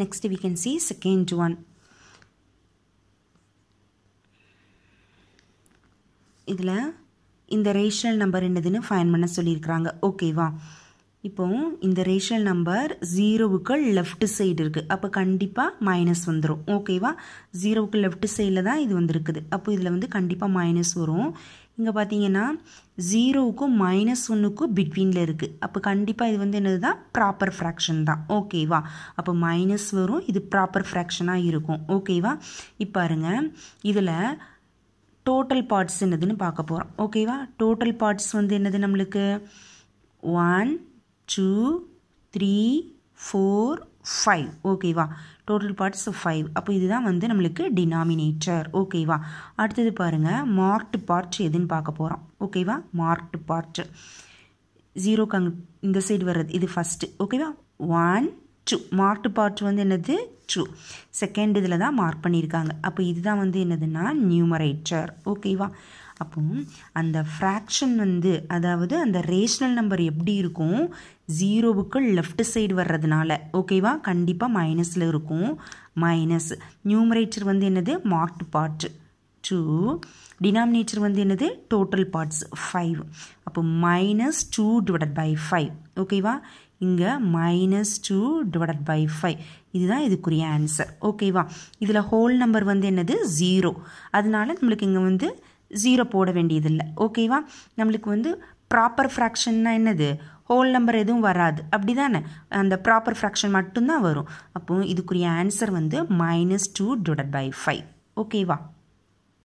next we can see second one. இதில் இந்த rational number என்னதுன்னு ஃபைன் பண்ண சொல்லியிருக்கிறாங்க. ஓகேவா இப்போ இந்த ரேஷியல் நம்பர் ஜீரோவுக்கு லெஃப்ட் சைடு இருக்குது அப்போ கண்டிப்பாக மைனஸ் வந்துடும் ஓகேவா ஜீரோவுக்கு லெஃப்ட் சைடில் தான் இது வந்துருக்குது. அப்போ இதில் வந்து கண்டிப்பாக மைனஸ் வரும். இங்கே பார்த்தீங்கன்னா ஜீரோவுக்கும் மைனஸ் ஒன்றுக்கும் பிட்வீனில் இருக்குது அப்போ கண்டிப்பாக இது வந்து என்னது தான் ப்ராப்பர் ஃப்ராக்ஷன் தான் ஓகேவா அப்போ மைனஸ் வரும். இது ப்ராப்பர் ஃப்ராக்ஷனாக இருக்கும். ஓகேவா இப்போ பாருங்க. இதில் டோட்டல் பார்ட்ஸ் என்னதுன்னு பார்க்க போகிறோம் ஓகேவா டோட்டல் பார்ட்ஸ் வந்து என்னது நம்மளுக்கு? One two three four five ஓகேவா டோட்டல் பார்ட்ஸ் ஃபைவ் அப்போ இதுதான் வந்து நம்மளுக்கு டினாமினேட்டர் ஓகேவா அடுத்தது பாருங்கள் மார்க்டு பார்ட் எதுன்னு பார்க்க போகிறோம் ஓகேவா மார்க்டு பார்ட் ஜீரோக்கு அங்கே இந்த சைடு வர்றது. இது ஃபஸ்ட்டு ஓகேவா ஒன் டூ மார்க்டு பார்ட் வந்து என்னது? டூ செகண்ட் இதில் தான் மார்க் பண்ணியிருக்காங்க. அப்போ இதுதான் வந்து என்னதுன்னா நியூமரேட்டர் ஓகேவா அப்போ அந்த ஃப்ராக்ஷன் வந்து அதாவது அந்த ரேஷனல் நம்பர் எப்படி இருக்கும்? ஜீரோவுக்கு லெஃப்ட் சைடு வர்றதுனால. ஓகேவா கண்டிப்பாக மைனஸில் இருக்கும். மைனஸ் நியூமரேட்டர் வந்து என்னது? மார்க்டு பார்ட் டூ டினாமினேட்டர் வந்து என்னது? டோட்டல் பார்ட்ஸ் ஃபைவ் அப்போ minus two divided by five ஓகேவா இங்கே minus two divided by five இதுதான் இதுக்குரிய ஆன்சர் ஓகேவா இதில் ஹோல் நம்பர் வந்து என்னது? ஜீரோ அதனால நம்மளுக்கு இங்கே வந்து ஜீரோ போட வேண்டியதில்லை. ஓகேவா நம்மளுக்கு வந்து ப்ராப்பர் ஃப்ராக்ஷன்னா என்னது? ஹோல் நம்பர் எதுவும் வராது. அப்படி தானே அந்த ப்ராப்பர் ஃப்ராக்ஷன் மட்டும்தான் வரும். அப்போது இதுக்குரிய ஆன்சர் வந்து minus two divide by five ஓகேவா